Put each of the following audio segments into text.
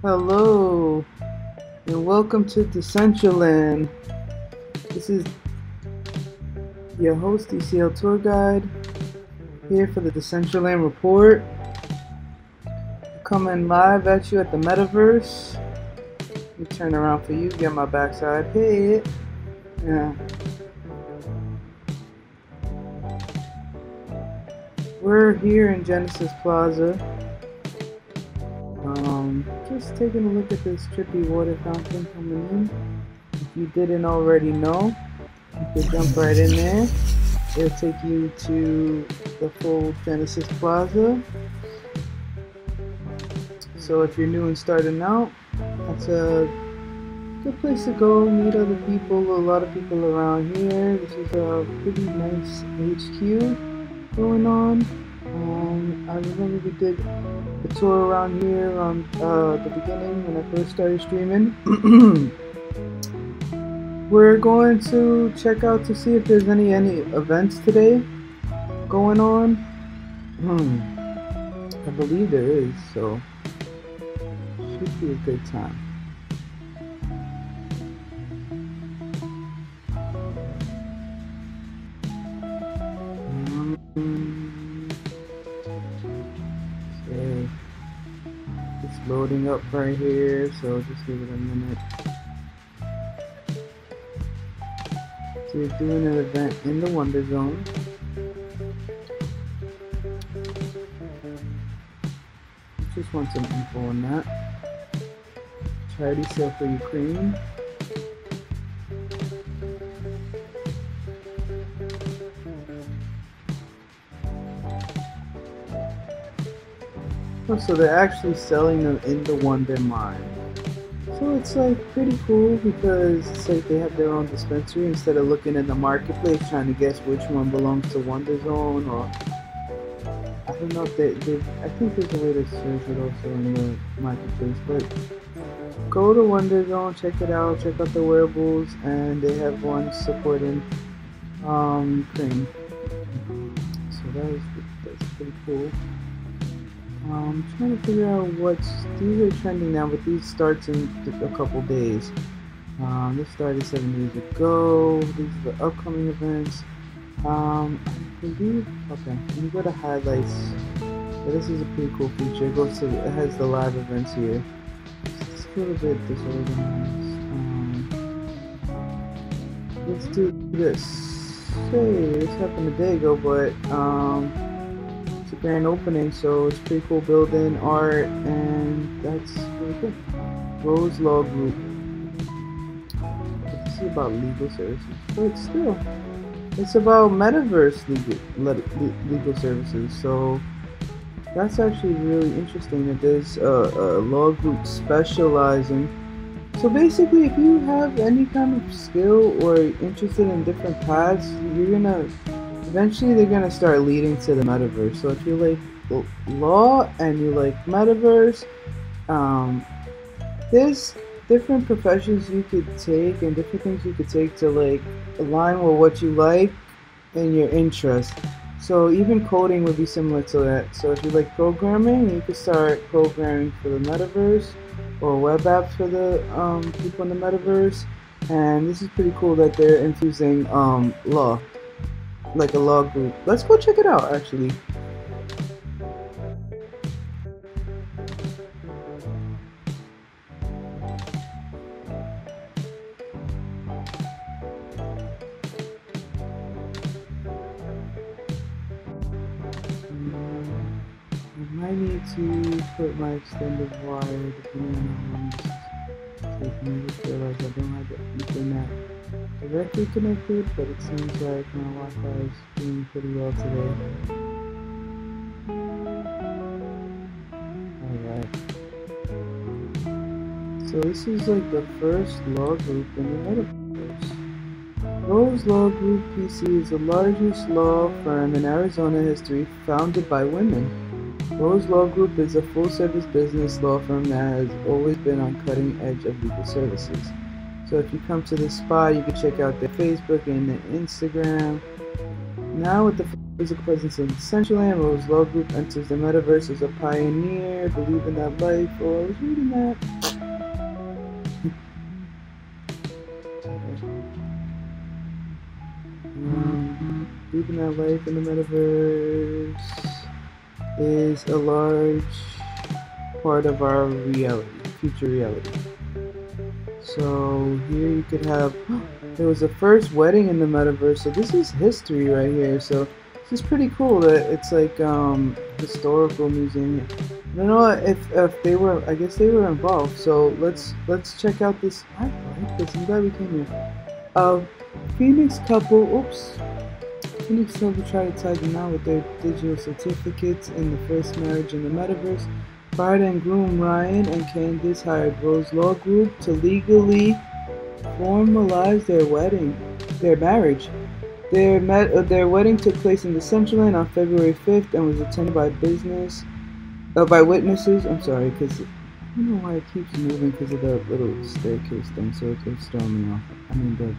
Hello, and welcome to Decentraland. This is your host, DCL Tour Guide, here for the Decentraland Report. Coming live at you at the Metaverse. Me turn around for you, get my backside. hit. yeah. We're here in Genesis Plaza. Um, just taking a look at this trippy water fountain coming in. If you didn't already know, you could jump right in there. It'll take you to the full Genesis Plaza. So if you're new and starting out, that's a good place to go, meet other people, a lot of people around here. This is a pretty nice HQ going on. Um, I remember we did a tour around here on uh, the beginning when I first started streaming. We're going to check out to see if there's any any events today going on. Hmm. I believe there is, so should be a good time. Okay. It's loading up right here, so just give it a minute. So you're doing an event in the Wonder Zone. Just want some info on that. Charity sale for Ukraine. Oh, so they're actually selling them in the Wonder Mine. So it's like pretty cool because it's like they have their own dispensary instead of looking in the marketplace trying to guess which one belongs to Wonder Zone or don't know if they, they I think there's a way to search it also in the marketplace, but go to Wonder Zone, check it out, check out the wearables, and they have one supporting um, Ukraine. So that is that's pretty cool. Um, I'm trying to figure out what's these are trending now, but these starts in a couple days. Um, this started seven years ago. These are the upcoming events. Um, Okay, when you go to highlights, yeah, this is a pretty cool feature. It goes to it has the live events here. It's a little bit disorganized. Um, let's do this. Hey, this happened a day ago, but um it's a grand opening, so it's pretty cool building, art, and that's really cool. Rose Law Group. This is about legal services, but still, it's about metaverse legal legal services. So that's actually really interesting that there's a, a law group specializing. So basically, if you have any kind of skill or interested in different paths, you're gonna eventually they're gonna start leading to the metaverse. So if you like law and you like metaverse, um, there's different professions you could take and different things you could take to like align with what you like and your interest. So even coding would be similar to that. So if you like programming, you could start programming for the metaverse or web apps for the um, people in the metaverse. And this is pretty cool that they're infusing um, law like a log group. Let's go check it out actually. I need to put my extended wire depending on how long this is taking. I just realized I don't have the Ethernet directly connected, but it seems like my Wi-Fi is doing pretty well today. So this is like the first law group in the metaverse. Rose Law Group PC is the largest law firm in Arizona history founded by women. Rose Law Group is a full-service business law firm that has always been on cutting edge of legal services So if you come to this spot, you can check out their Facebook and their Instagram. Now with the physical presence in Decentraland, Rose Law Group enters the metaverse as a pioneer, believe in that life. Oh, I was reading that. um, in that life in the metaverse is a large part of our reality, future reality. So here you could have, there was a first wedding in the metaverse, so this is history right here. So this is pretty cool that it's like um historical museum. I don't know if if they were, I guess they were involved. So let's let's check out this. I like this. I'm glad we came here. A Phoenix couple. Oops. Phoenix couple tried to tie them out with their digital certificates in the first marriage in the metaverse. Bride and groom Ryan and Candice hired Rose Law Group to legally formalize their wedding, their marriage. Their met, uh, their wedding took place in the Decentraland on February 5th and was attended by business, uh, by witnesses. I'm sorry, because I don't know why it keeps moving because of the little staircase thing, so it keeps throwing me off. I mean the,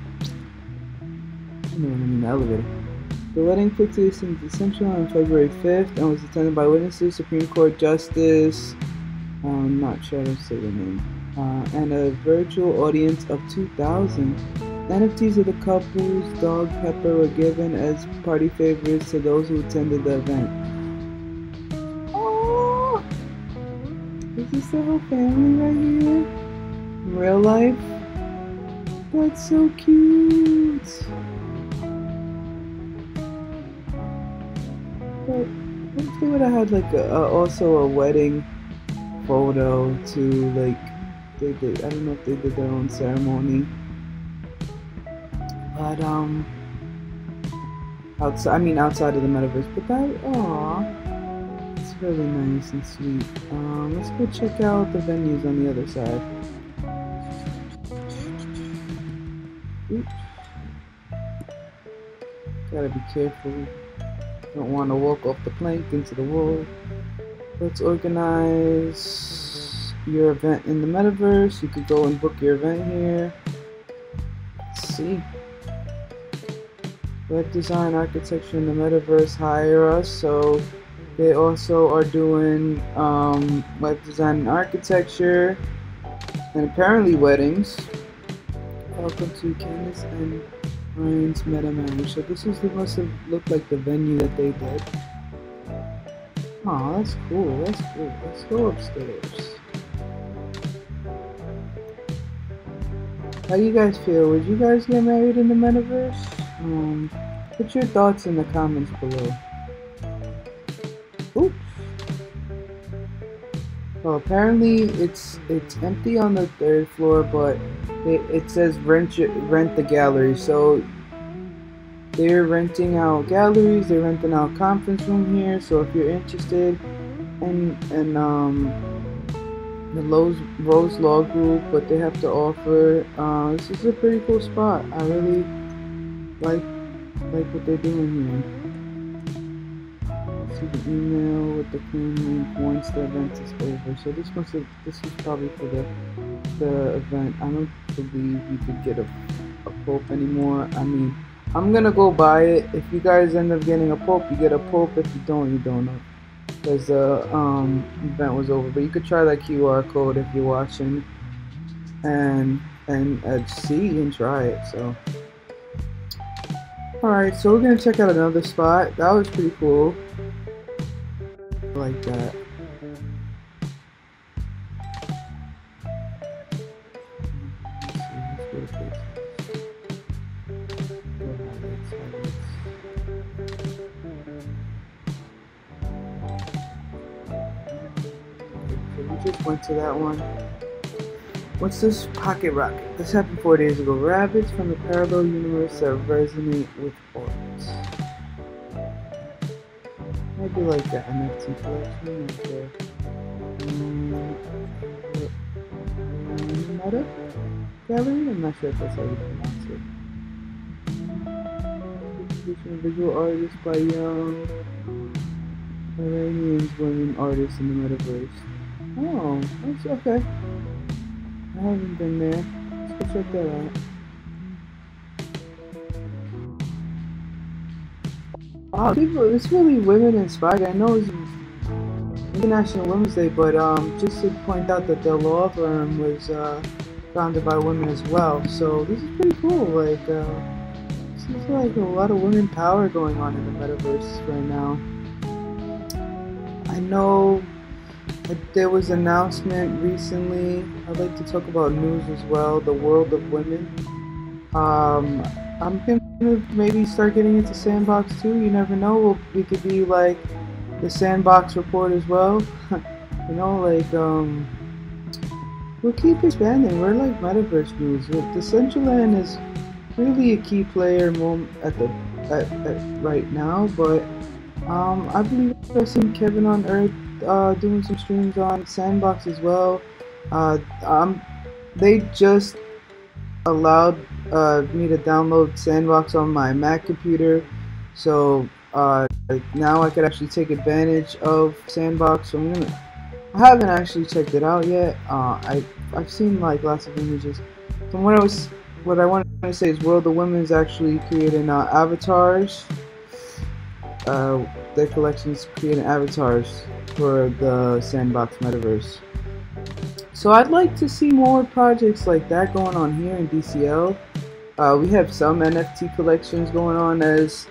I mean, the elevator. The wedding took place in Decentraland on February 5th and was attended by witnesses, Supreme Court Justice, I'm not sure how to say the name, uh, and a virtual audience of 2,000. NFTs of the couple's dog Pepper were given as party favors to those who attended the event. Oh, is this the whole family right here? In real life? That's so cute. But they would have had like a, a, also a wedding photo to like they did I don't know if they did their own ceremony. But um outside I mean outside of the metaverse, but that aw it's really nice and sweet. Um let's go check out the venues on the other side. Oops. Gotta be careful. Don't want to walk off the plank into the wall. Let's organize your event in the metaverse. You could go and book your event here. Let's see. Web design architecture in the metaverse hire us. So they also are doing um, web design and architecture and apparently weddings. Welcome to Candice and Ryan's Meta. So this is the must have looked like the venue that they did. Oh, that's cool. That's cool. Let's go upstairs. How do you guys feel? Would you guys get married in the metaverse? Um, put your thoughts in the comments below. Oops. Well, apparently it's it's empty on the third floor, but it, it says rent rent the gallery. So they're renting out galleries. They're renting out conference room here. So if you're interested in in um the Rose Rose Law Group, what they have to offer, uh, this is a pretty cool spot. I really like like what they're doing here see the email with the clean once the event is over. So this must have, this is probably for the the event. I don't believe you could get a, a POAP anymore. I mean, I'm gonna go buy it. If you guys end up getting a POAP, you get a POAP. If you don't, you don't know. Because the um, event was over. But you could try that QR code if you're watching, and and uh, see and try it. So. Alright, so we're gonna check out another spot. That was pretty cool like that. To that one. What's this pocket rocket? This happened four days ago. Rabbits from the parallel universe that resonate with art. Maybe like the NFT collection, like the um, Meta Gallery? I'm not sure if that's how you pronounce it. Visual artist by young Iranians women artists in the metaverse. Oh, that's okay. I haven't been there. Let's Let's check that out. Wow, people, it's really women inspired. I know it's International Women's Day, but um, just to point out that the law firm was uh, founded by women as well. So this is pretty cool. Like, uh, seems like a lot of women power going on in the metaverse right now. I know there was an announcement recently. I'd like to talk about news as well. The world of women. Um, I'm gonna maybe start getting into Sandbox too. You never know. We could be like the Sandbox report as well. you know, like um, we'll keep expanding. We're like Metaverse news. The Central Decentraland is really a key player at the at, at right now, but um, I believe I've seen Kevin on Earth uh, doing some streams on Sandbox as well. Uh, um, they just allowed uh, me to download Sandbox on my Mac computer, so uh, now I could actually take advantage of Sandbox. So I'm gonna. I haven't actually checked it out yet. Uh, I I've seen like lots of images. From what I was, what I wanted to say is, World of Women's actually creating uh, avatars. Their collections creating avatars for the Sandbox Metaverse. So I'd like to see more projects like that going on here in DCL. Uh, we have some NFT collections going on as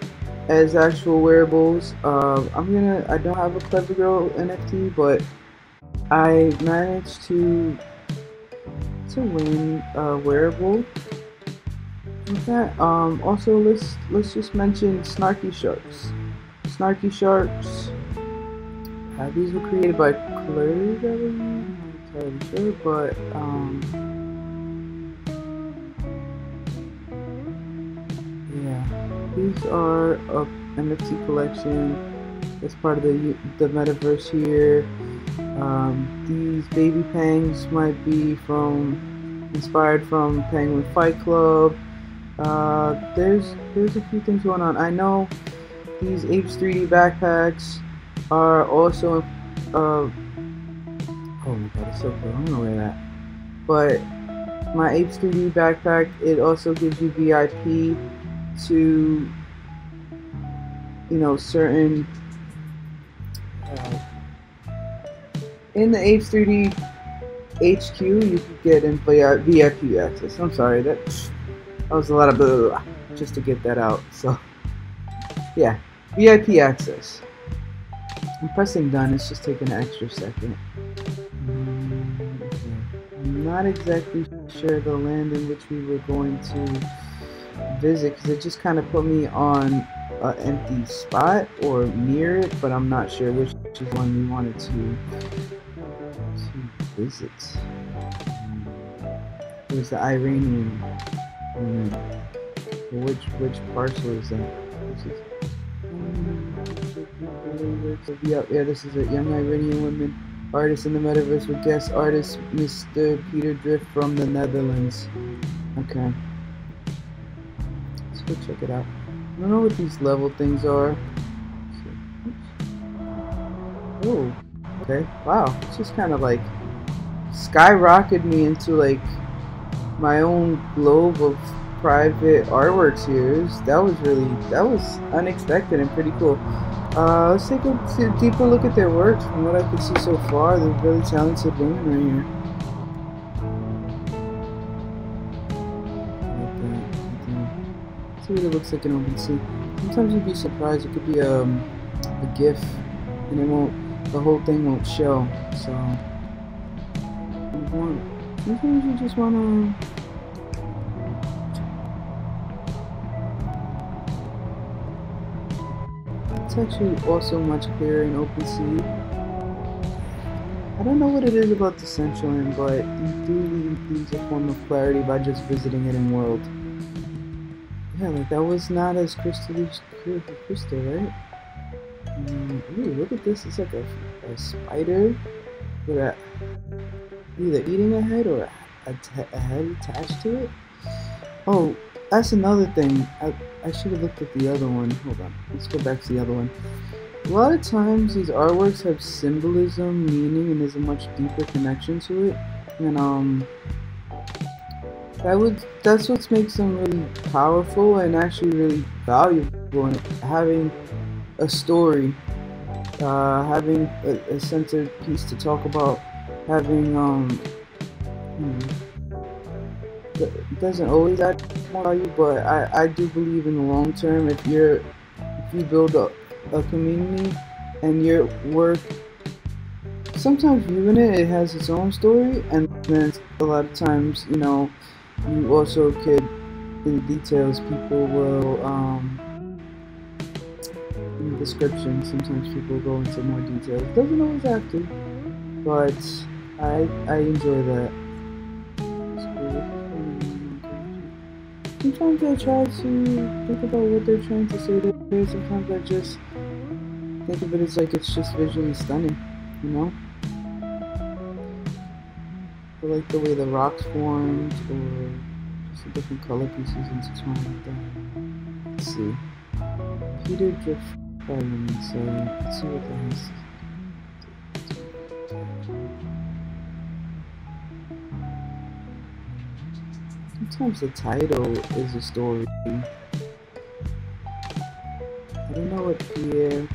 as actual wearables. Uh, I'm gonna. I don't have a Clever Girl NFT, but I managed to to win a wearable with that. Um, also, let's let's just mention Snarky Sharks. Snarky Sharks. Uh, these were created by Claire, entirely sure, but um, yeah, these are a NFT collection. It's part of the the metaverse here. Um, these baby pangs might be from inspired from Penguin Fight Club. Uh, there's there's a few things going on. I know these Apes 3D backpacks are also uh, Oh my god, it's so cool. I'm gonna wear that. But my Apes 3D backpack, it also gives you VIP to, you know, certain. Uh, in the Apes 3D HQ, you can get in VIP access. I'm sorry, that, that was a lot of blah, blah, blah just to get that out. So, yeah, VIP access. I'm pressing done, it's just taking an extra second. I'm not exactly sure the land in which we were going to visit because it just kind of put me on an empty spot or near it, but I'm not sure which is one we wanted to, to visit. It was the Iranian. Um, which which parcel is that? Yeah, yeah, this is a young Iranian woman Artist in the metaverse with guest artist Mr. Peter Drift from the Netherlands. Okay. Let's go check it out. I don't know what these level things are. Oh, okay. Wow, it's just kind of like skyrocketed me into like my own globe of private artworks here. That was really, that was unexpected and pretty cool. Uh, let's take a deeper look at their work. From what I can see so far, they're really talented women right here. see what it looks like in OpenSea. Sometimes you'd be surprised. It could be um, a GIF, and it won't. The whole thing won't show. So, sometimes you just wanna actually also much clearer in OpenSea. I don't know what it is about the Decentraland, but you do lose a form of clarity by just visiting it in world. Yeah, like that was not as crystal clear for crystal, right? Um, ooh, look at this. It's like a, a spider with a, either eating a head or a, a head attached to it. Oh, that's another thing. I, I should have looked at the other one. Hold on. Let's go back to the other one. A lot of times these artworks have symbolism, meaning, and there's a much deeper connection to it. And um, that would that's what makes them really powerful and actually really valuable and having a story uh, having a, a centered piece to talk about having um hmm, it doesn't always add more value but I, I do believe in the long term if you're if you build a, a community and your work sometimes viewing it it has its own story and then a lot of times you know you also could, in the details, people will, um, in the description, sometimes people go into more details. Doesn't always have to, but I, I enjoy that. Sometimes I try to think about what they're trying to say there. Sometimes I just think of it as like it's just visually stunning, you know? I like the way the rocks formed or just the different color pieces intertwined like that. Let's see. Peter Drift let's see what that. Sometimes the title is a story. I don't know what Pierre.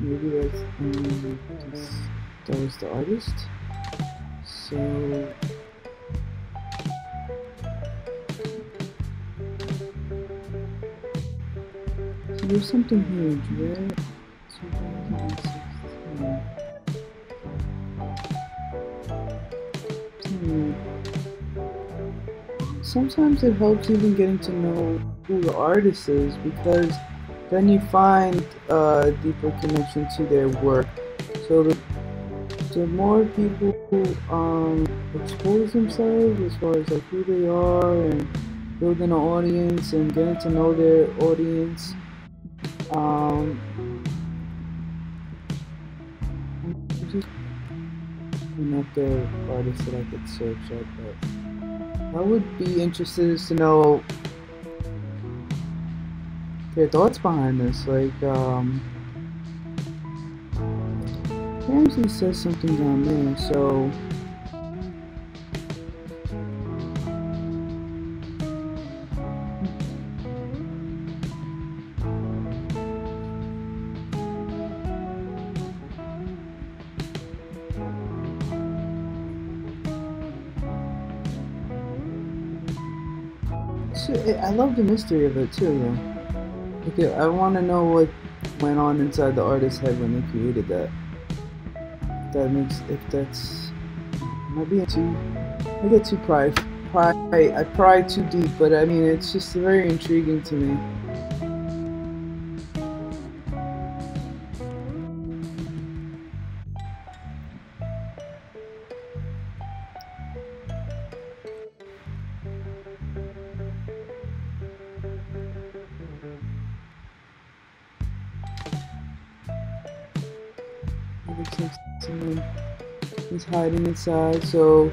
Maybe that's um, that was the artist. So So there's something huge, right? Sometimes it helps even getting to know who the artist is because then you find a deeper connection to their work. So the the more people um, expose themselves as far as like who they are and building an audience and getting to know their audience, um, just not the artist that I could search up, but I would be interested to know their thoughts behind this, like um. Ramsey says something down there, so... love the mystery of it too, though. Okay, I want to know what went on inside the artist's head when they created that that makes if that's am I being too I get too pride pride I pry too deep but I mean it's just very intriguing to me hiding inside, so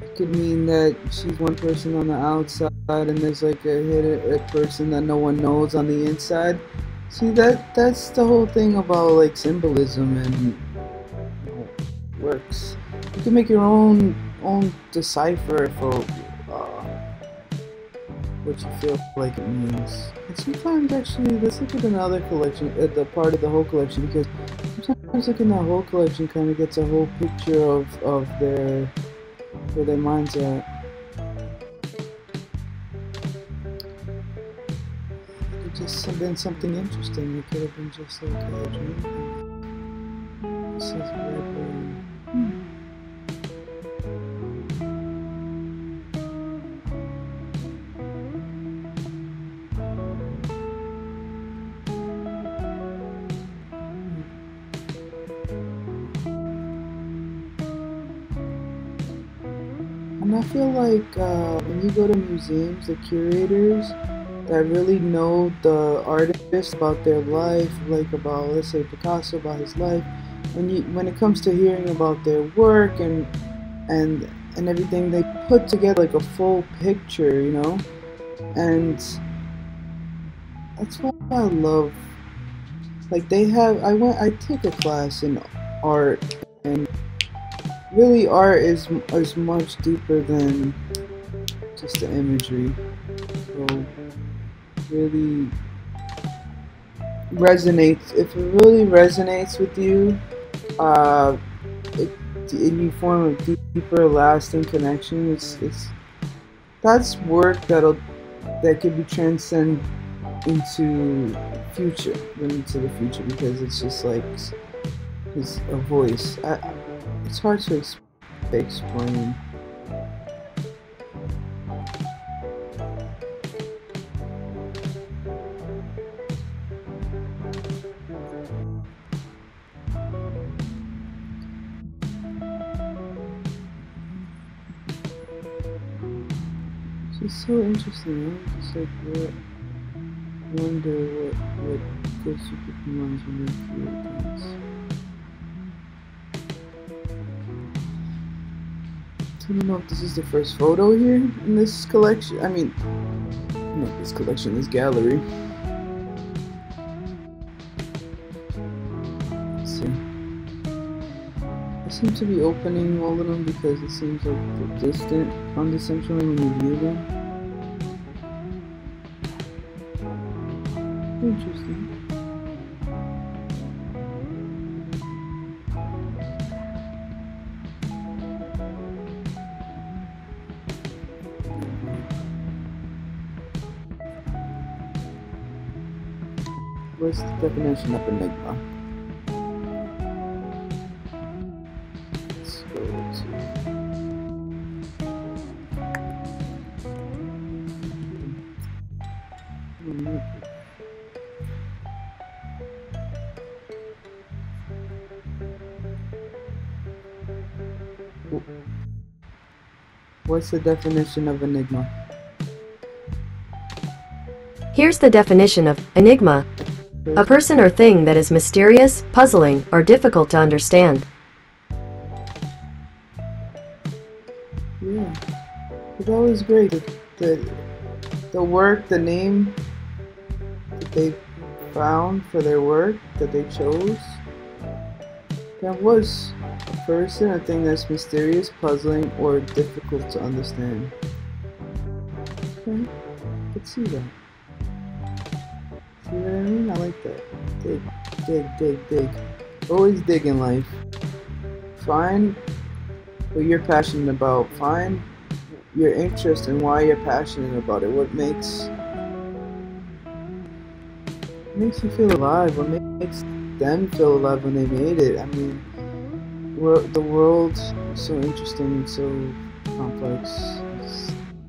it could mean that she's one person on the outside and there's like a hidden person that no one knows on the inside. See that that's the whole thing about like symbolism and works. You can make your own own decipher for uh, what you feel like it means. And sometimes actually, let's look at another collection, at the part of the whole collection because Sometimes looking at the whole collection kind of gets a whole picture of, of their where their minds at. It could just have been something interesting. It could have been just like a dream. This is like uh, when you go to museums, the curators that really know the artist about their life, like about let's say Picasso about his life, when you when it comes to hearing about their work and and and everything, they put together like a full picture, you know, and that's why I love. Like they have, I went, I took a class in art really art is is much deeper than just the imagery. So really resonates. If it really resonates with you, uh, it, and you form a deeper, lasting connection, it's it's that's work that'll that could be transcend into future, into the future because it's just like it's a voice. I, it's hard to ex explain. It's so interesting. I'm just like, what? Wonder what what goes through people's minds when they create things. I don't know if this is the first photo here in this collection. I mean, not this collection, this gallery. Let's see. I seem to be opening all of them because it seems like they're distant condescensionally when you view them. Interesting. Definition of enigma? What's the definition of enigma? Here's the definition of enigma a person or thing that is mysterious, puzzling, or difficult to understand. Yeah, it's always great. The, the, the work, the name that they found for their work that they chose, that was a person, a thing that's mysterious, puzzling, or difficult to understand. Okay, let's see that. See what I mean? I like that. Dig, dig, dig, dig. Always dig in life. Find what you're passionate about. Find your interest and why you're passionate about it. What makes makes you feel alive? What makes them feel alive when they made it? I mean, the world is so interesting and so complex.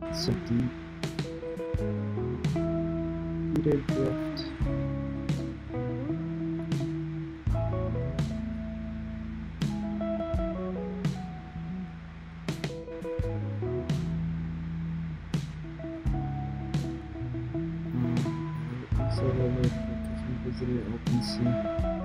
It's so deep. Peter Drift. So we visited OpenSea. That's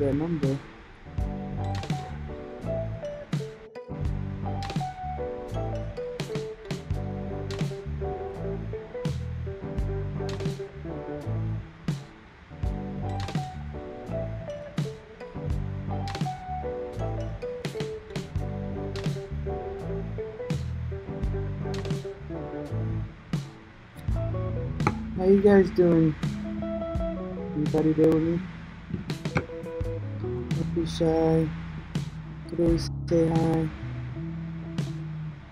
that number. How you guys doing? Anybody there with me? Shy. Could always say hi.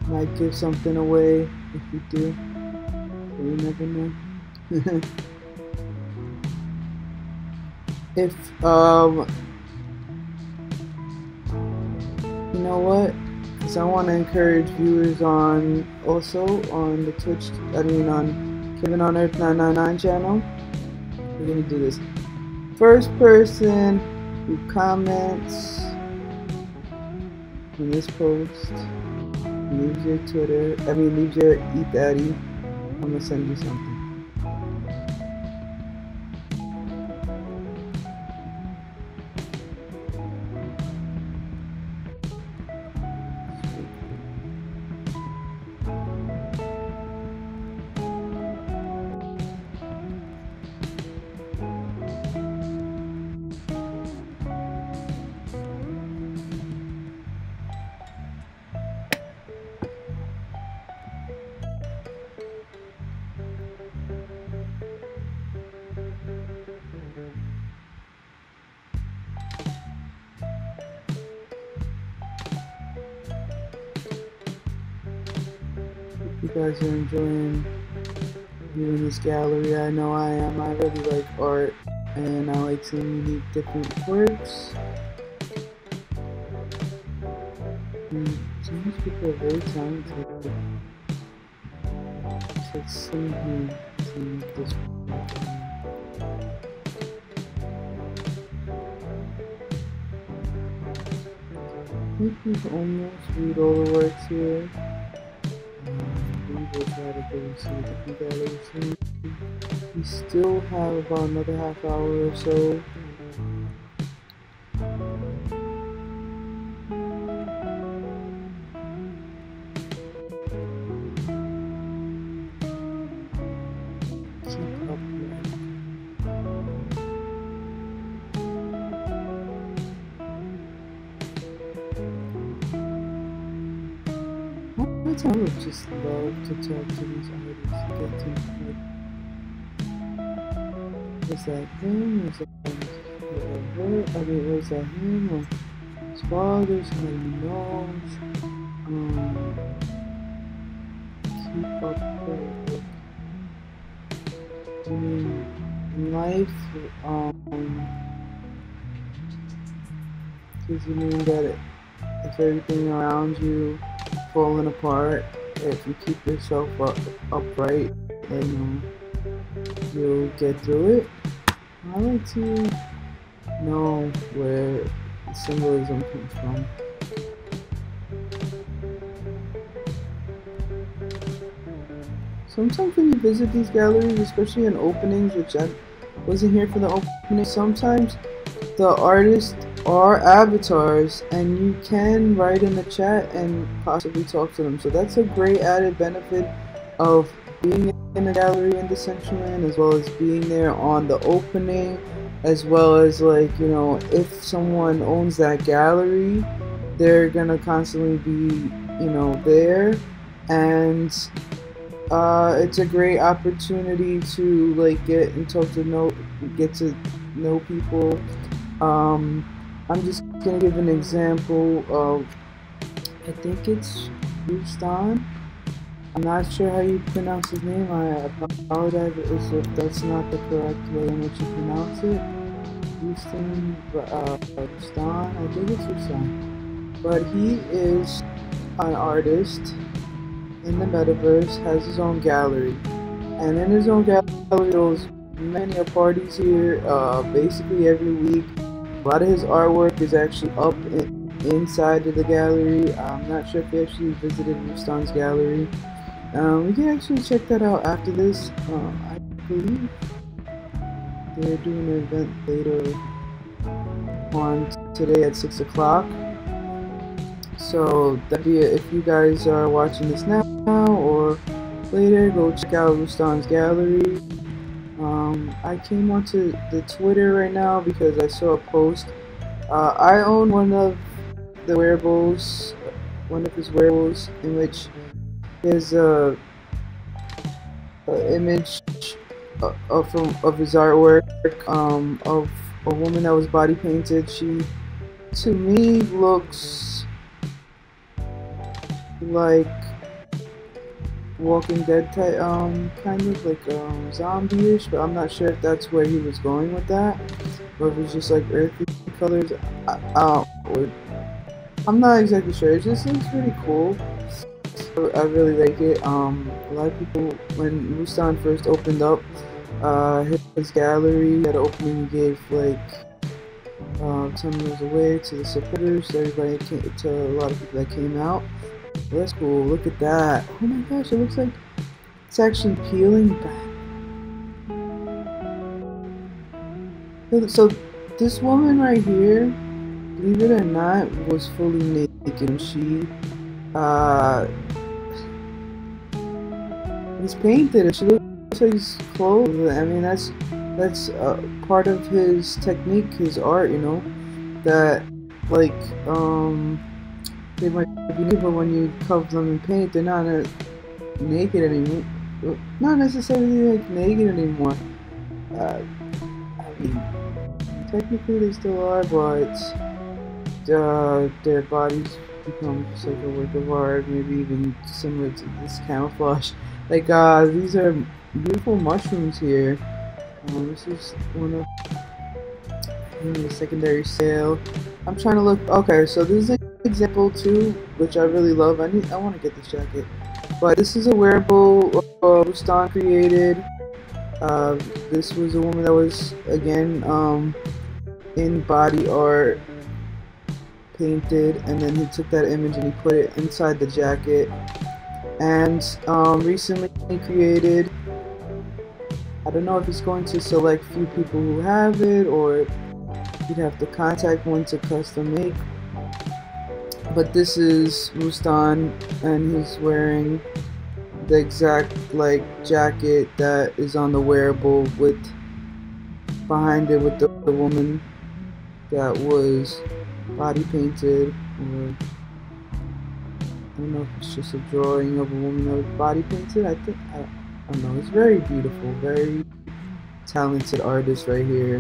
Might give something away if you do. But you never know. if um you know what? Because I want to encourage viewers on also on the Twitch. I mean on Kevin on Earth 999 channel. We're gonna do this. First person who comments. On this post. Leave your Twitter, I mean leave your Eat Daddy, I'm gonna send you something. Guys are enjoying viewing this gallery. I know I am. I really like art and I like seeing unique different works. Mm, and some of these people are very talented. So it's so here to this I think we've almost read all the works here We still have about another half hour or so. His father? Somebody knows. Um, keep up with. I in life, um, does it mean that if everything around you falling apart. If you keep yourself up, upright, then you'll get through it. I like to know where symbolism comes from. Sometimes when you visit these galleries, especially in openings, which I wasn't here for the opening, sometimes the artists are avatars and you can write in the chat and possibly talk to them. So that's a great added benefit of being in a gallery in Decentraland as well as being there on the opening as well as like, you know, if someone owns that gallery, they're gonna constantly be, you know, there and uh, it's a great opportunity to like get and talk to know get to know people um, I'm just gonna give an example of, I think it's Rustan. I'm not sure how you pronounce his name. I apologize if that's not the correct way in which you pronounce it. Rustan, uh, Rustan, I think it's Rustan. But he is an artist in the metaverse, has his own gallery. And in his own gallery, there's many parties here, uh, basically every week a lot of his artwork is actually up in, inside of the gallery. I'm not sure if you actually visited Rustan's gallery. Um, we can actually check that out after this. Uh, I believe they're doing an event later on today at 6 o'clock. So that be it. if you guys are watching this now or later, go check out Rustan's gallery. Um, I came onto the Twitter right now because I saw a post. Uh, I own one of the wearables, one of his wearables, in which is a, image of, of, his artwork um, of a woman that was body painted. She, to me, looks like Walking Dead type, um, kind of like um, zombie-ish, but I'm not sure if that's where he was going with that, or if it's just like earthy colors. I, I I'm not exactly sure. It just looks pretty cool. I really like it. Um, a lot of people, when Rustan first opened up uh, his gallery, at opening, gave like Um, telling those away to the supporters, to everybody, came, to a lot of people that came out. That's cool. Look at that. Oh my gosh, it looks like it's actually peeling back. So this woman right here, believe it or not, was fully naked. She uh, was painted. She looks like she's clothed. I mean, that's that's uh, part of his technique, his art. You know, that like um, they might be naked, but when you cover them in paint, they're not uh, naked anymore. Not necessarily like naked anymore. Uh, I mean technically they still are, but uh, their bodies become like a work of art, maybe even similar to this camouflage. Like, uh, these are beautiful mushrooms here. Um, this is one of the secondary sale. I'm trying to look. Okay, so this is an example too, which I really love. I need. I want to get this jacket, but this is a wearable uh, Rustan created. Uh, this was a woman that was again um, in body art painted and then he took that image and he put it inside the jacket and um, recently created I don't know if it's going to select few people who have it or you'd have to contact one to custom make. But this is Rustan and he's wearing the exact like jacket that is on the wearable with behind it with the, the woman that was body painted or I don't know if it's just a drawing of a woman was body painted. I think I, I don't know. It's very beautiful, very talented artist right here.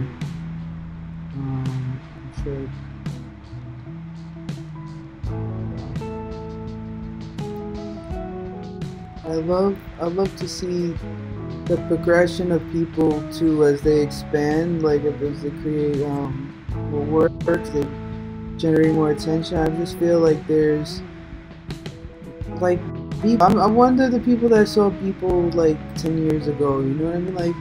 Um, I'm sure. I love I love to see the progression of people too as they expand, like as they create um, more work, they generate more attention. I just feel like there's like I wonder the people that saw people like 10 years ago, you know what I mean? Like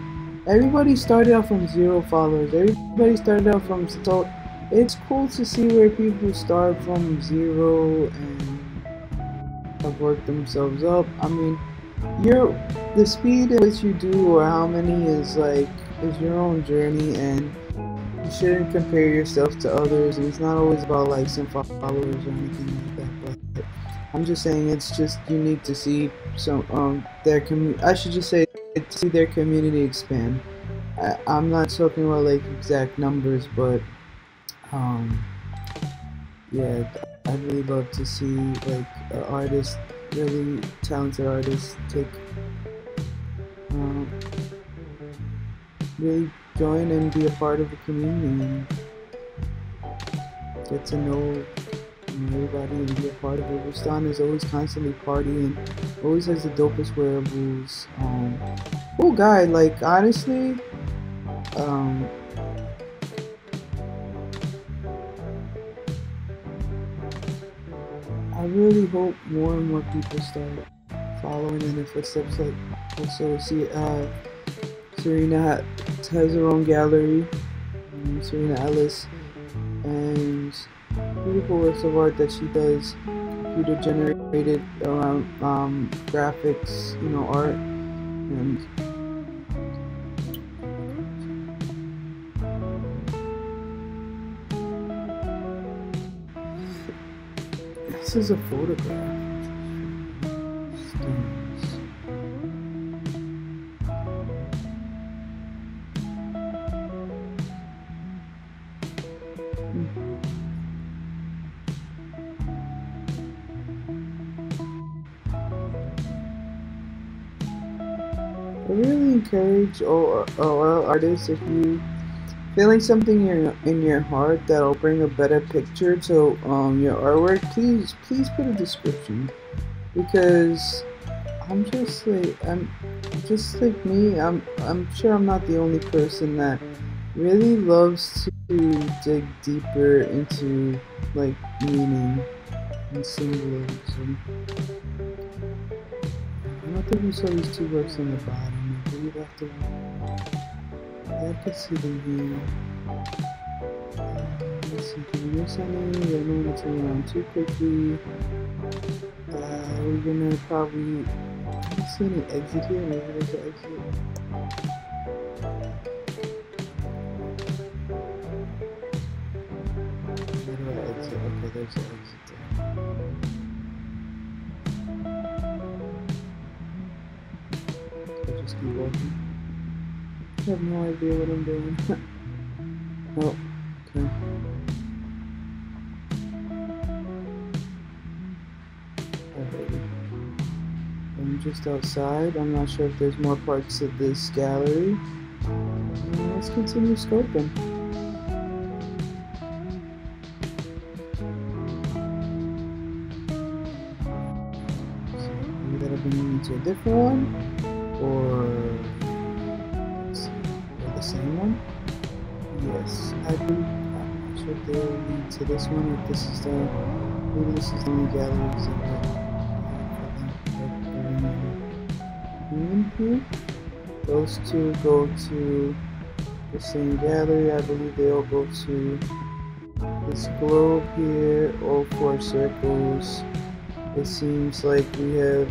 everybody started out from zero followers. Everybody started out from so it's cool to see where people start from zero and have worked themselves up. I mean, your the speed at which you do or how many is like is your own journey and you shouldn't compare yourself to others, and it's not always about likes and followers or anything I'm just saying it's just unique to see some um their community. I should just say see their community expand. I, I'm not talking about like exact numbers, but um yeah, I'd really love to see like an artist, really talented artist, take um, really join and be a part of the community and get to know everybody and be a part of it. Rustan is always constantly partying, always has the dopest wearables. Um, cool guy, like honestly, um, I really hope more and more people start following in the footsteps. Like also see, uh, Serena has her own gallery, um, Serena Ellis, and beautiful works of art that she does, computer generated around um, graphics, you know, art, and this is a photograph. Encourage all, all artists if you feeling something in your, in your heart that'll bring a better picture to um, your artwork, please please put a description because I'm just like I'm just like me. I'm I'm sure I'm not the only person that really loves to dig deeper into like meaning and symbolism. I don't think we saw these two works on the bottom. Believe after I could see them here. see, did we miss any? I don't want to turn around too quickly. Uh, we're gonna probably. See any exit here. Exit. Idea what I'm doing. oh, okay. I'm just outside. I'm not sure if there's more parts of this gallery. Let's continue scoping. This. If this is the maybe this is the only galleries that have in here. Those two go to the same gallery. I believe they all go to this globe here. All four circles. It seems like we have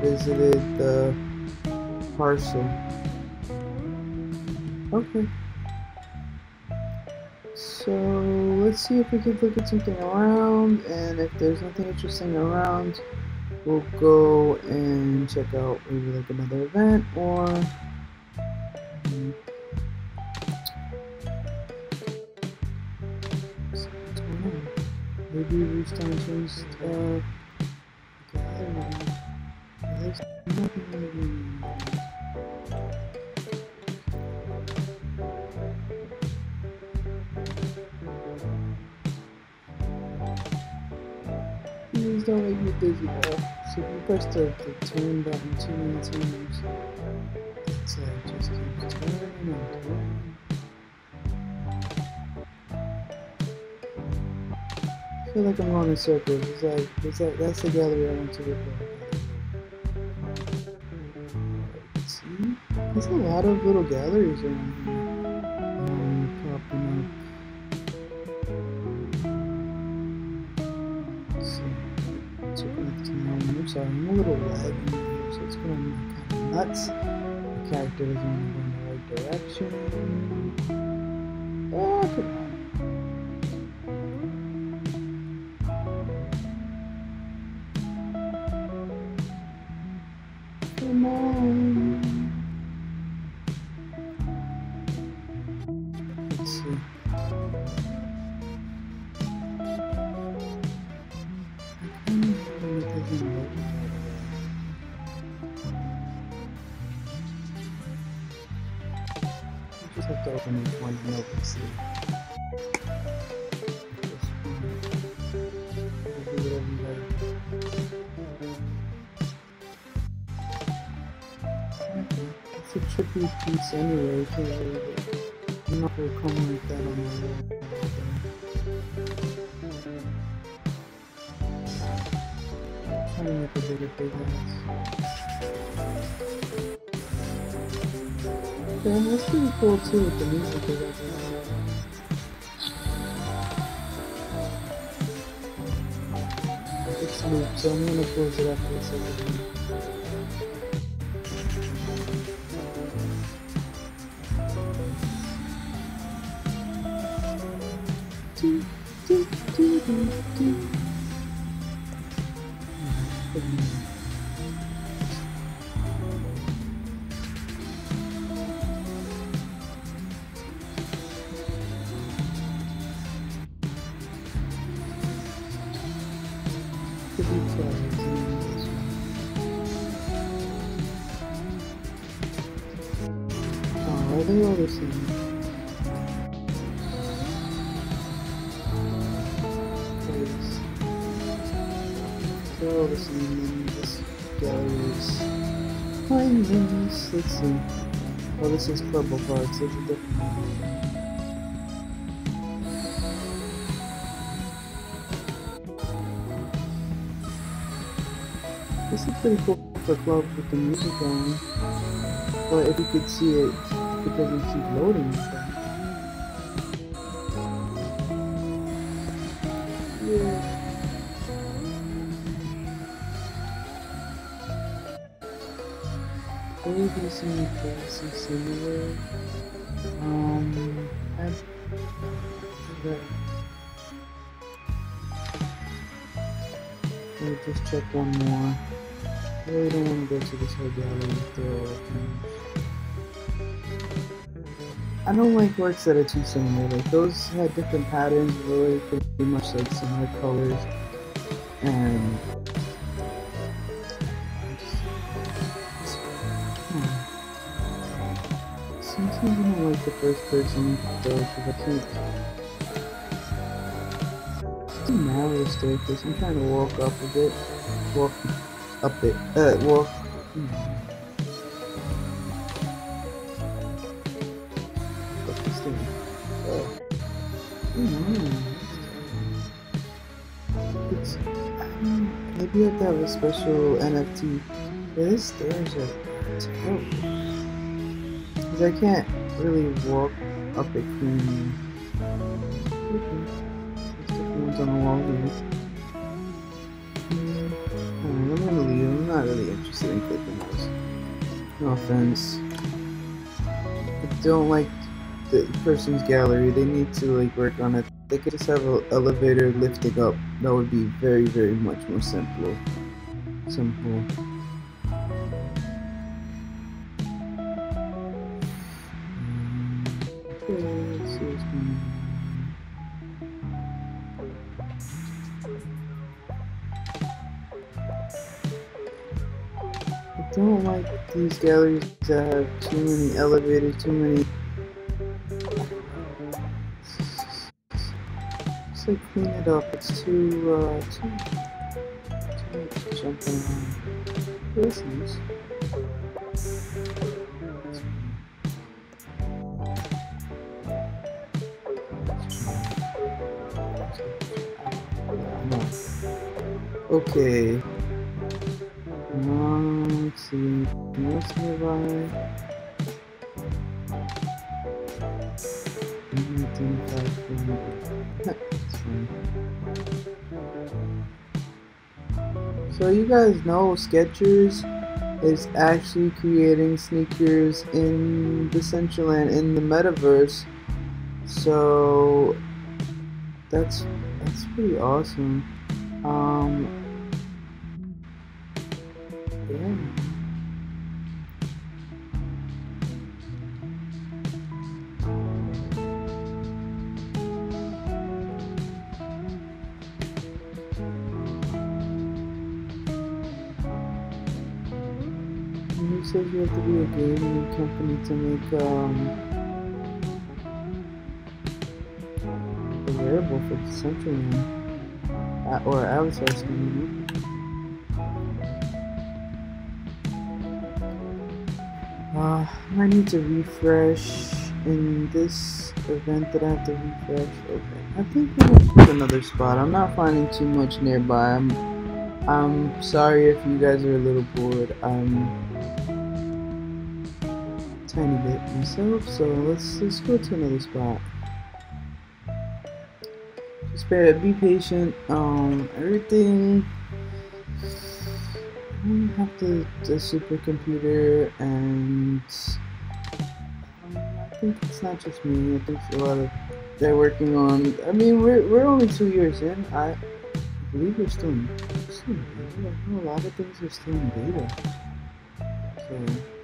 visited the parcel. Okay. So let's see if we can look at something around, and if there's nothing interesting around, we'll go and check out maybe like another event or. Hmm. Maybe Rustan changed uh, gallery. There's nothing Me dizzy, bro. So you press the, the turn button too many times, it's like just keeps turning and turning. I feel like I'm going in circles. It's like, it's like that's the gallery I went to see? There's a lot of little galleries around here. Little lagging here, so it's going kind of nuts. The character is only going the right direction. It's a tricky piece anyway, so uh, I'm not gonna come like that on my own. Trying to make a bigger big. Damn, that's pretty cool too with the music they going on. It's so I'm gonna close it after this everything. Do, this is purple a different one. This is pretty cool for clubs with the music going. But if you could see it, it doesn't keep loading. Some places similar. Um, I, the, let me just check one more. I really don't want to go to this whole gallery through I don't like works that are too similar. Like those had different patterns, really pretty much like similar colors, and Sometimes I don't like the first person though, because I can't. It's too narrow staircase. I'm trying to walk up a bit. Walk up it. Uh, walk. What's this thing? Uh, hmm. It's. Um, maybe you have a special NFT. Yeah, stairs are terrible. Because I can't really walk up. Okay. There's different ones on the wall here. Mm, I'm gonna leave. I'm not really interested in clicking those. No offense. I don't like the person's gallery. They need to like work on it. They could just have an elevator lifting up. That would be very, very much more simple. Simple. Galleries that have too many elevators, too many. Just like clean it up. It's too, uh, too, too much jumping around. This is. Okay. What's nearby? 25 kilometers. That's fine. So you guys know Skechers is actually creating sneakers in Decentraland in the metaverse. So that's that's pretty awesome. Um, yeah. Gaming company to make um a wearable for Decentraland? Uh, or avatar skin, you? Uh, I need to refresh in this event that I have to refresh. Okay, I think gonna pick another spot. I'm not finding too much nearby. I'm, I'm sorry if you guys are a little bored. I'm myself, so let's let's go to another spot. Just bear, be patient. Um, everything. I have the, the supercomputer, and I think it's not just me. I think a lot of they're working on. I mean, we're we're only two years in. I believe we're still in, still in beta. A lot of things are still in beta. So.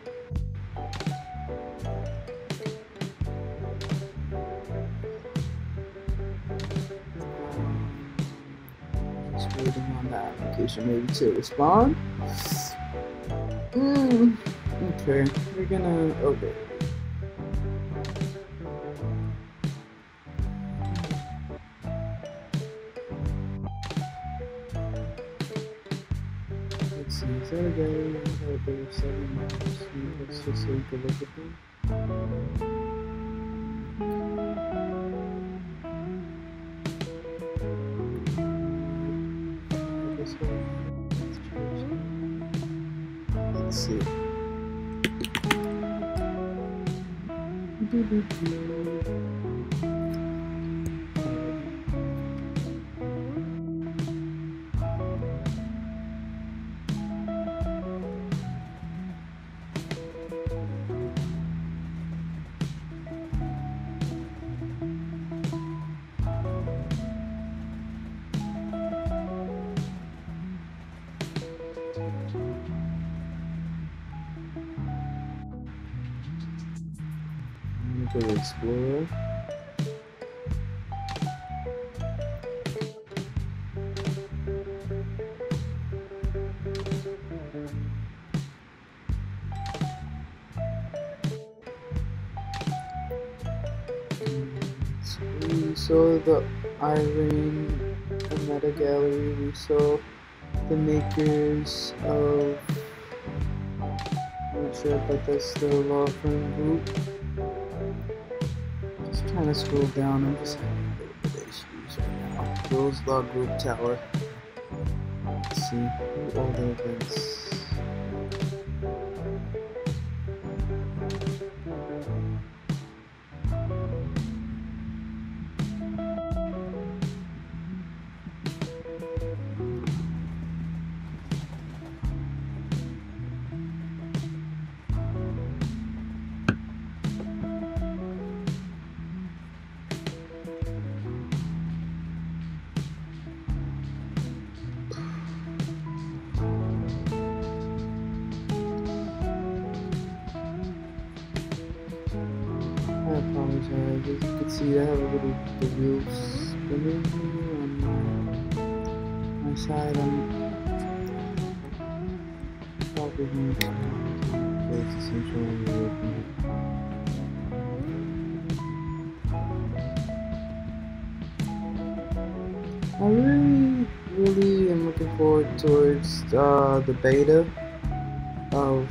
The application maybe to respond. Mm, okay, we're gonna. Okay. Let's see, is that a? Oh, there's seven maps. Let's just take a look at them. For Irene the Meta Gallery. We saw the makers of. I'm not sure, but that's the law firm group. Just trying to scroll down. I'm just having a little bit of issues right now. Rose Law Group Tower. Let's see who all the events. My. I'm probably Decentraland. I really, really am looking forward towards uh, the beta of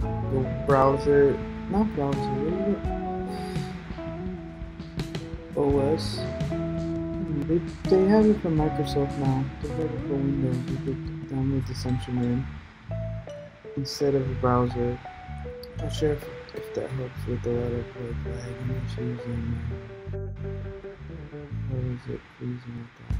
the browser not browser? OS. They, they have it for Microsoft now. They have it for Windows. You could download the Central instead of a browser. Not sure if, if that helps with a lot of like lagging issues and uh, or is it freezing like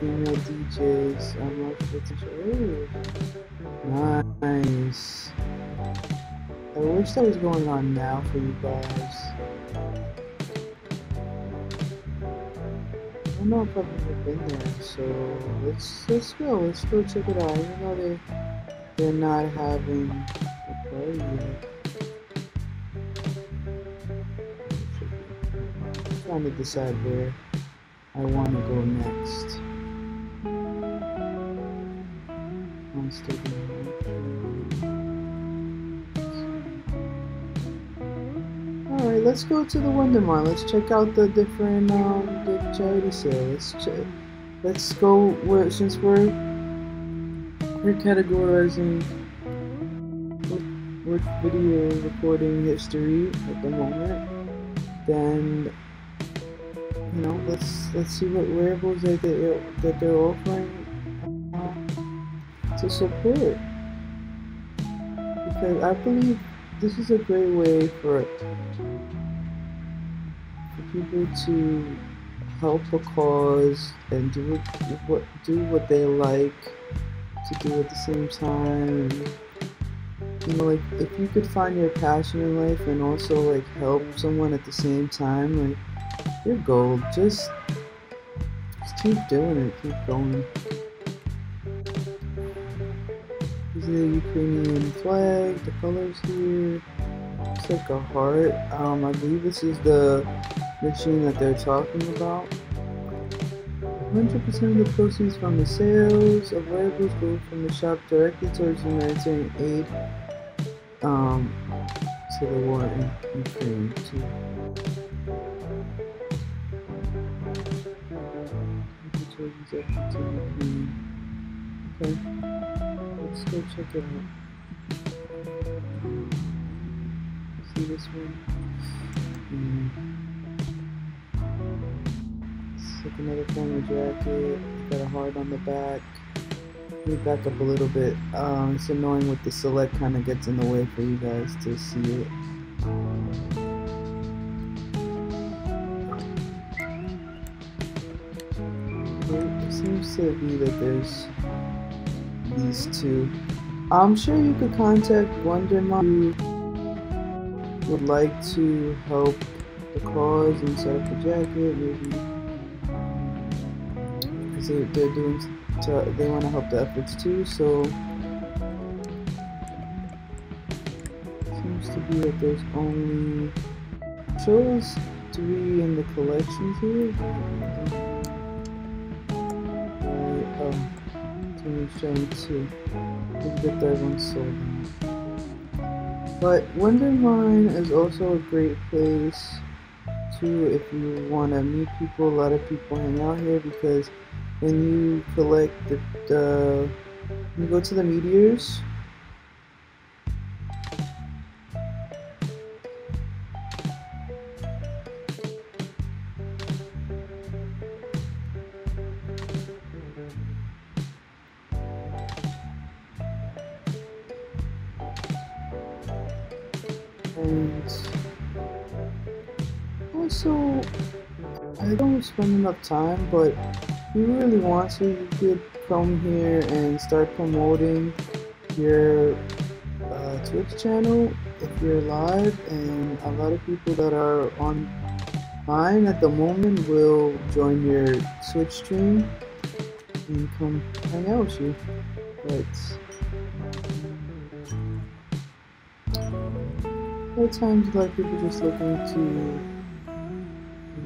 female DJs. I'm not sure. Ooh, nice. I wish that was going on now for you guys. I don't know if I've ever been there, so let's let's go. Let's go check it out. Even though they they're not having a party yet. trying to decide where I want to go next. Let's go to the Wondermine. Let's check out the different um the charity sale. Let's check let's go where since we're we're categorizing with, video recording history at the moment, then you know, let's let's see what wearables that they that they're offering uh, to support. Because I believe this is a great way for for people to help a cause and do what, do what they like to do at the same time. You know, like if you could find your passion in life and also like help someone at the same time, like you're gold. Just, just keep doing it. Keep going. This is the Ukrainian flag. The colors here. It's like a heart. Um, I believe this is the machine that they're talking about. 100% of the proceeds from the sales of wearables go from the shop directly towards humanitarian aid um, to the war in Ukraine. Too. Okay, let's go check it out. See this one? Mm. Another formal jacket. Got a heart on the back. Me back up a little bit. Um, it's annoying with the select kind of gets in the way for you guys to see it. It seems to be that there's these two. I'm sure you could contact Wondermine would like to help the cause and set up a jacket, maybe they're doing to, they want to help the efforts too. So seems to be that there's only shows three in the collections here. Right, um, two. Maybe the third one's sold. But Wonder Mine is also a great place too if you want to meet people. A lot of people hang out here because when you collect the, the you go to the meteors? And also I don't spend enough time but you really want to you could come here and start promoting your uh, Twitch channel if you're live and a lot of people that are online at the moment will join your Twitch stream and come hang out with you. But At times, like people just looking to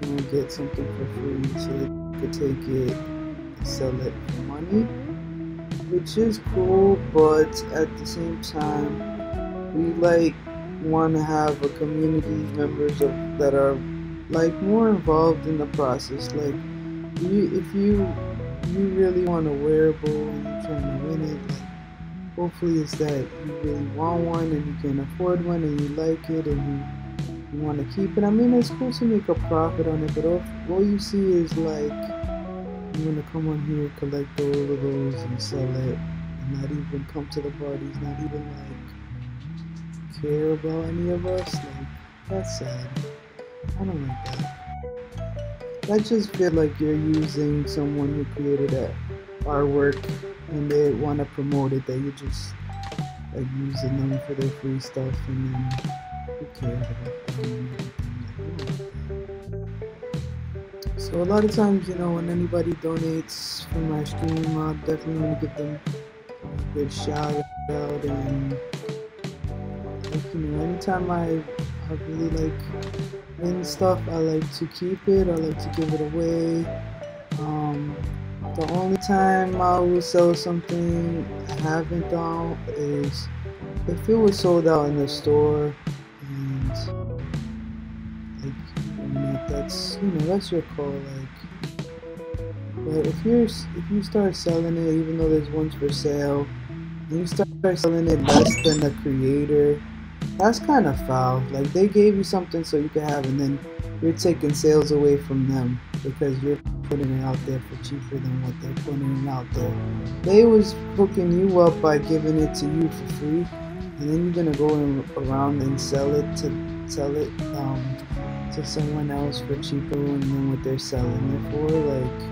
you know, get something for free so could take it and sell it for money, which is cool. But at the same time, we like want to have a community members of that are like more involved in the process. Like, you, if you you really want a wearable and you're trying to win it. Like, hopefully it's that you really want one and you can afford one and you like it and you, want to keep it. I mean, it's cool to make a profit on it, but all, all you see is like you want to come on here, collect all of those and sell it, and not even come to the parties, not even like care about any of us. Like that's sad. I don't like that. I just feel like you're using someone who created that artwork and they want to promote it that you just like using them for their free stuff and then them so a lot of times you know when anybody donates for my stream I definitely want to give them a good shout out and like, you know anytime I I really like win stuff I like to keep it I like to give it away. Um, the only time I will sell something I haven't done is if it was sold out in the store you know that's your call like but if you're if you start selling it even though there's ones for sale and you start selling it less than the creator that's kind of foul like they gave you something so you could have and then you're taking sales away from them because you're putting it out there for cheaper than what they're putting it out there. They was hooking you up by giving it to you for free, and then you're gonna go in, around and sell it to sell it um, to someone else for cheaper than what they're selling it for. Like,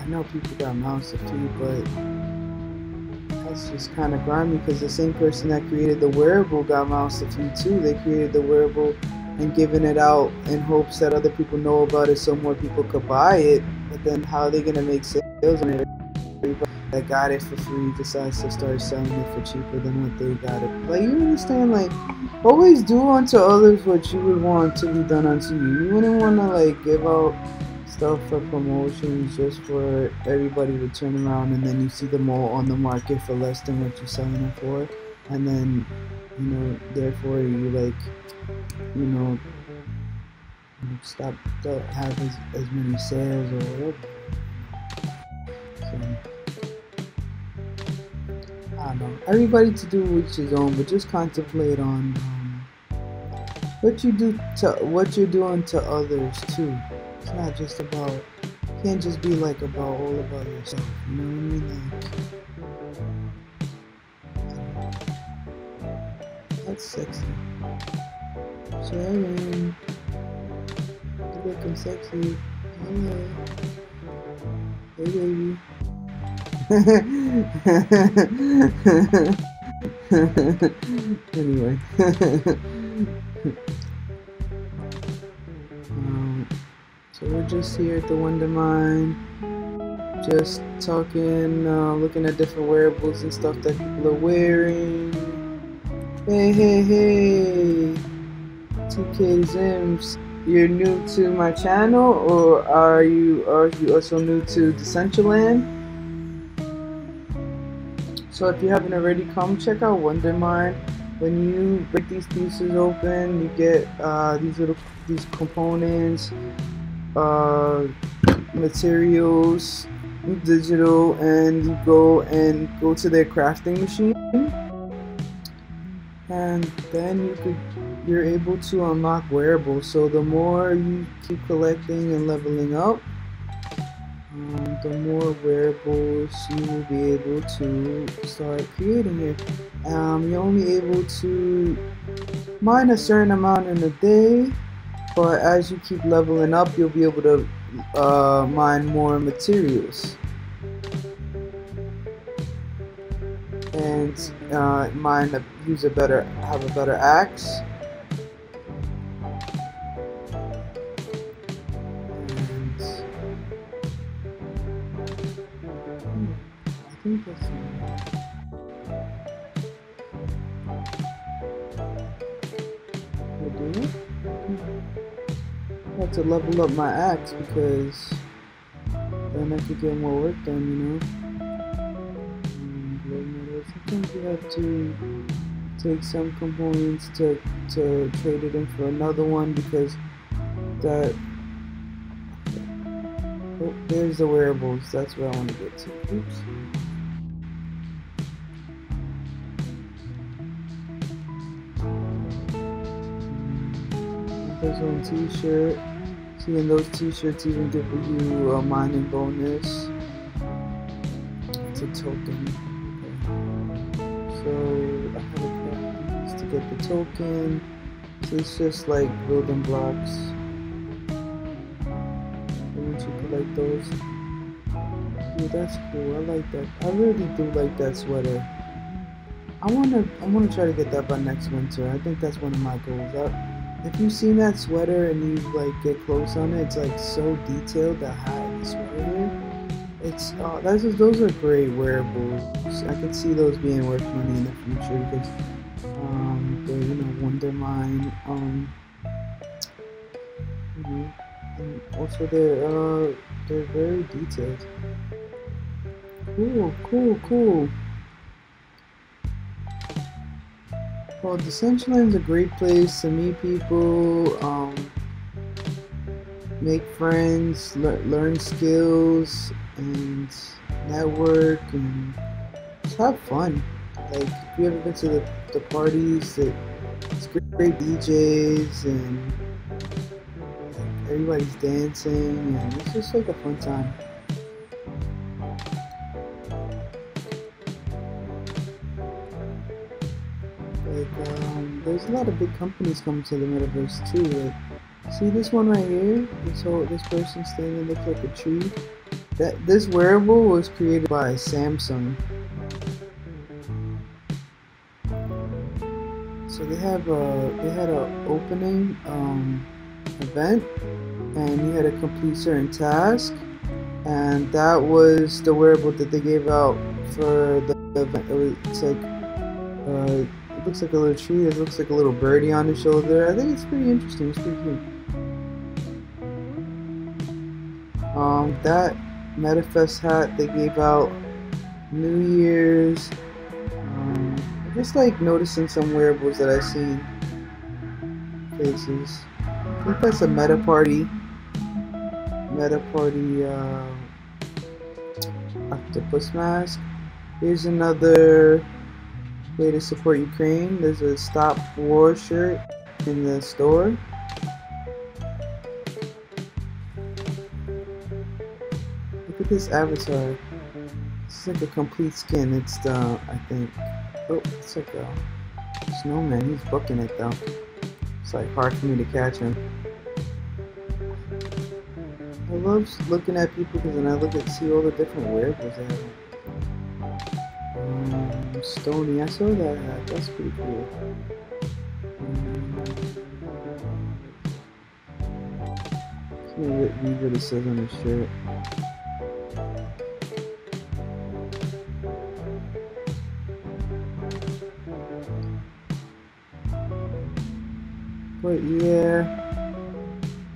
I know people got mouths to feed, but that's just kind of grimy because the same person that created the wearable got mouths to feed too. They created the wearable and giving it out in hopes that other people know about it so more people could buy it. But then how are they gonna make sales on it? That got it for free decides to start selling it for cheaper than what they got it. Like you understand, like always do unto others what you would want to be done unto you. You wouldn't want to like give out stuff for promotions just for everybody to turn around and then you see them all on the market for less than what you're selling it for, and then you know therefore you like you know, stop don't have as, as many sales or whatever. So I don't know. Everybody to do which his own, but just contemplate on um, what you do to what you're doing to others too. It's not just about can't just be like about all about yourself. You know what I mean? Like that's sexy. Sharon. You looking sexy. Hello. Hey, baby. anyway. um, so we're just here at the Wonder Mine, just talking, uh, looking at different wearables and stuff that people are wearing. Hey, hey, hey! TK Zims, you're new to my channel, or are you are you also new to Decentraland? So if you haven't already, come check out Wondermine. When you break these pieces open, you get uh, these little these components, uh, materials, digital, and you go and go to their crafting machine, and then you could you're able to unlock wearables. So the more you keep collecting and leveling up, um, the more wearables you will be able to start creating it. Um, you're only able to mine a certain amount in a day, but as you keep leveling up, you'll be able to uh, mine more materials. And uh, mine use a better, have a better axe. I. Have to level up my axe because then I could get more work done, you know. sometimes you have to take some components to to trade it in for another one because that oh, there's the wearables. That's where I want to get to. Oops. There's one t-shirt. Seeing those t-shirts even give you a mining bonus. It's a token. Okay. So I have a to get the token. So it's just like building blocks. And once you collect those, yeah, that's cool. I like that. I really do like that sweater. I wanna I wanna try to get that by next winter. I think that's one of my goals. I, if you've seen that sweater and you like get close on it, it's like so detailed. The hat, the sweater, it's uh, that's just, those are great wearables. I could see those being worth money in the future because um, they're you know Wondermine. Um, you know, and also they're uh, they're very detailed. Cool, cool, cool. Well, Decentraland is a great place to meet people, um, make friends, le learn skills, and network, and just have fun. Like, if you ever been to the, the parties, that it's great, great DJs, and everybody's dancing, and it's just like a fun time. There's a lot of big companies coming to the metaverse too. Like, see this one right here? This whole this person standing looks like a tree. That this wearable was created by Samsung. So they have a they had an opening um, event, and you had to complete certain task, and that was the wearable that they gave out for the event. It was, it's like. Uh, it looks like a little tree. It looks like a little birdie on his shoulder. I think it's pretty interesting. It's pretty cute. Um, that Metafest hat they gave out New Year's. Um, just like noticing some wearables that I've seen. Faces. I think that's a Meta Party. Meta Party uh, octopus mask. Here's another way to support Ukraine. There's a Stop War shirt in the store. Look at this avatar. It's like a complete skin. It's the, I think, oh, it's like a snowman. He's booking it though. It's like hard for me to catch him. I love looking at people because then I look at see all the different wearables they have. Um, Stony. I saw that. That's pretty cool. Mm. Let's read what it says on his shirt. But yeah,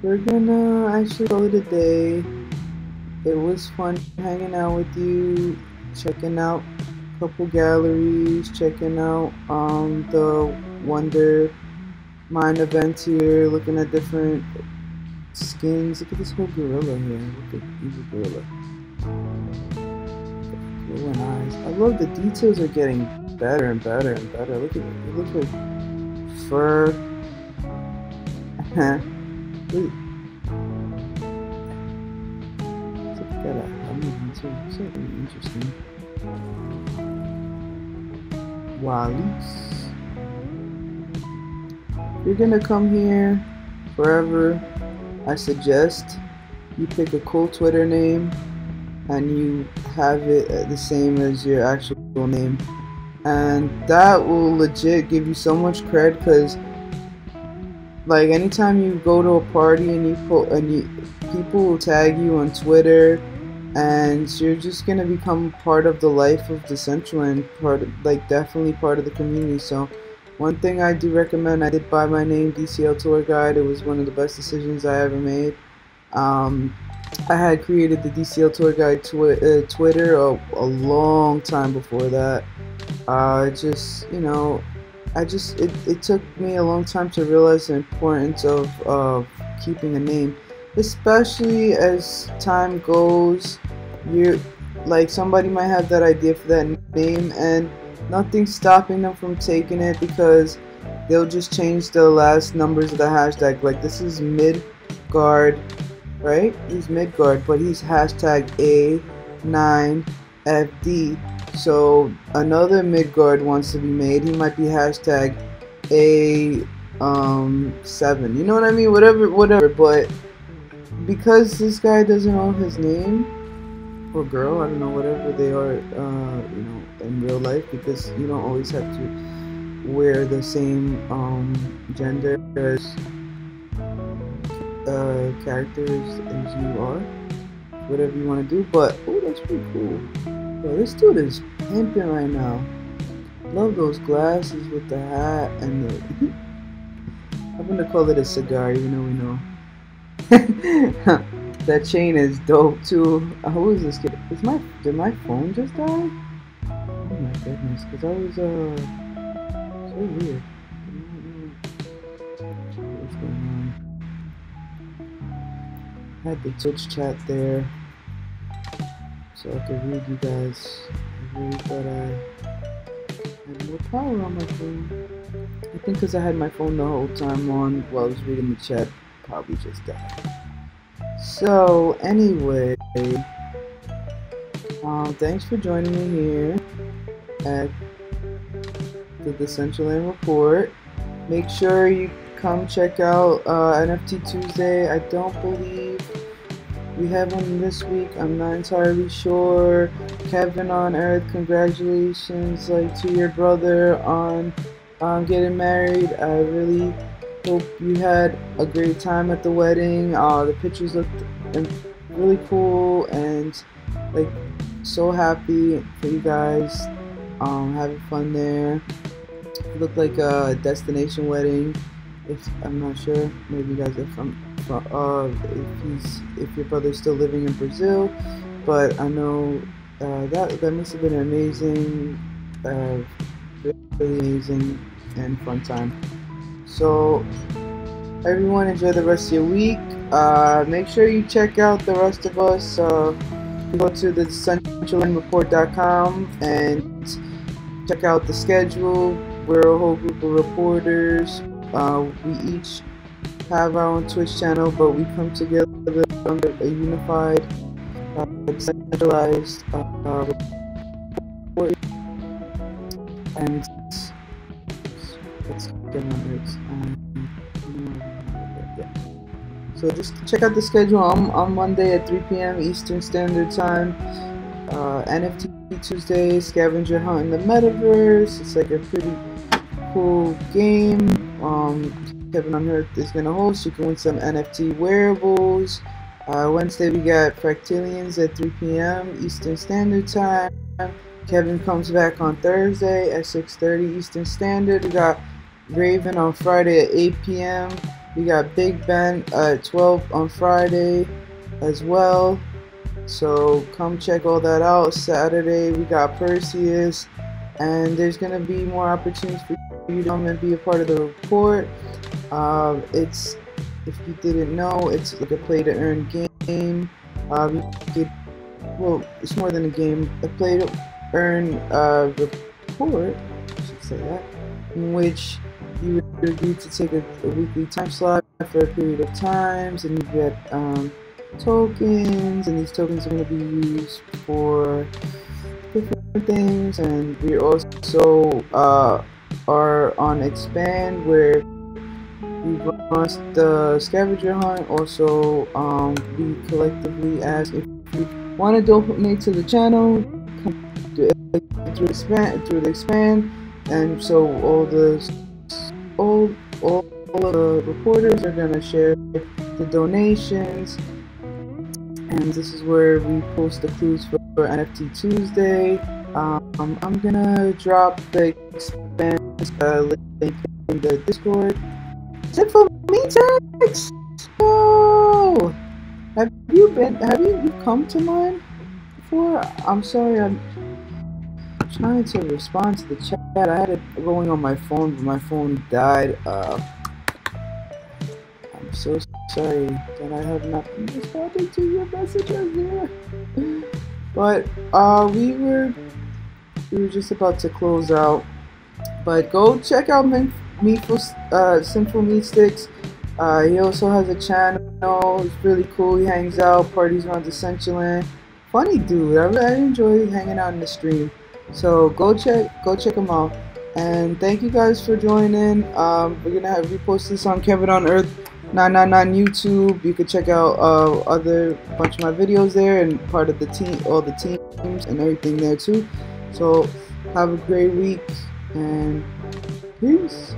we're gonna actually call it a day. It was fun hanging out with you, checking out couple galleries, checking out um, the Wonder Mine events here, looking at different skins. Look at this whole gorilla here. Look at evil gorilla. Eyes. I love the details are getting better and better and better. Look at it. It looks fur. Wait. helmet too. So really interesting. Wallis. You're gonna come here forever. I suggest you pick a cool Twitter name and you have it the same as your actual name. And that will legit give you so much cred because like anytime you go to a party and you put and you people will tag you on Twitter and you're just gonna become part of the life of Decentraland part of, like definitely part of the community. So one thing I do recommend I did buy my name DCL tour guide. It was one of the best decisions I ever made. Um, I had created the DCL tour guide twi uh, Twitter a, a long time before that. Uh, just you know I just it, it took me a long time to realize the importance of uh, keeping a name, especially as time goes. You like somebody might have that idea for that name, and nothing's stopping them from taking it because they'll just change the last numbers of the hashtag. Like this is Midgard, right? He's Midgard, but he's hashtag A9FD so another Midgard wants to be made. He might be hashtag a um seven. You know what I mean? Whatever, whatever. But because this guy doesn't know his name or girl, I don't know, whatever they are, uh, you know, in real life, because you don't always have to wear the same um gender as uh characters as you are. Whatever you want to do, but oh, that's pretty cool. Yo, this dude is pimping right now. Love those glasses with the hat and the. I'm gonna call it a cigar, even though we know. that chain is dope too. Uh, who is this kid? Is my did my phone just die? Oh my goodness, because I was uh so weird. What's going on? I had the Twitch chat there so I could read you guys. I really thought I had more power on my phone. I think because I had my phone the whole time on while I was reading the chat, probably just died. So, anyway, uh, thanks for joining me here at the Decentraland Report. Make sure you come check out uh, NFT Tuesday. I don't believe we have one this week. I'm not entirely sure. Kevin on Earth, congratulations like to your brother on um, getting married. I really hope you had a great time at the wedding. Uh, the pictures looked really cool and like so happy for you guys um, having fun there. It looked like a destination wedding. If I'm not sure, maybe you guys are from uh, if he's if your brother's still living in Brazil. But I know uh, that that must have been amazing, uh, really amazing and fun time. So everyone enjoy the rest of your week. Uh, make sure you check out the rest of us. Uh, go to the decentralandreport.com and check out the schedule. We're a whole group of reporters. Uh, we each have our own Twitch channel, but we come together under a unified, uh, decentralized uh, uh, and let's Um. So just check out the schedule. I'm on Monday at 3 p.m. Eastern Standard Time. Uh, NFT Tuesday Scavenger Hunt in the Metaverse. It's like a pretty cool game. Um, Kevin on Earth is gonna host. You can win some NFT wearables. Uh, Wednesday we got Fractilians at 3 p.m. Eastern Standard Time. Kevin comes back on Thursday at 6:30 Eastern Standard. We got Raven on Friday at 8 p.m. We got Big Ben at 12 on Friday as well. So come check all that out. Saturday we got Perseus, and there's gonna be more opportunities for you to come and be a part of the report. Uh, it's if you didn't know, it's like a play to earn game. Uh, you get, well, it's more than a game. A play to earn uh, report, I should say that, in which you would agree to take a, a, weekly time slot for a period of times, and you get um, tokens, and these tokens are going to be used for different things. And we also uh, are on Expand, where we run the scavenger hunt. Also, um, we collectively ask if you want to donate to the channel through expand through the expand, and so all the all all, all of the reporters are gonna share the donations, and this is where we post the clues for, for NFT Tuesday. Um, I'm gonna drop the expand uh, link in the Discord. Is it for me, Tex? Oh, have you been? Have you, you come to mine before? I'm sorry, I'm trying to respond to the chat. I had it going on my phone, but my phone died. Uh, I'm so sorry that I have not been responding to your messages here. But uh, we were we were just about to close out. But go check out Meatful, uh, Sinful Meat Sticks. Uh, he also has a channel. He's really cool. He hangs out, parties around Decentraland. Funny dude. I really enjoy hanging out in the stream. So go check go check them out. And thank you guys for joining. Um, we're gonna have repost this on Kevin on Earth 999 YouTube. You can check out uh, other bunch of my videos there and part of the team, all the teams and everything there too. So have a great week and peace.